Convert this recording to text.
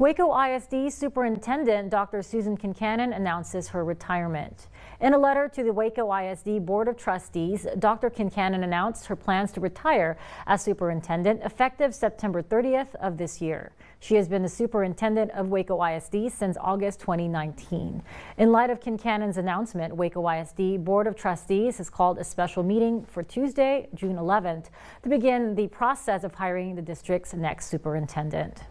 Waco ISD Superintendent Dr. Susan Kincannon announces her retirement. In a letter to the Waco ISD Board of Trustees, Dr. Kincannon announced her plans to retire as superintendent effective September 30th of this year. She has been the superintendent of Waco ISD since August 2019. In light of Kincannon's announcement, Waco ISD Board of Trustees has called a special meeting for Tuesday, June 11th to begin the process of hiring the district's next superintendent.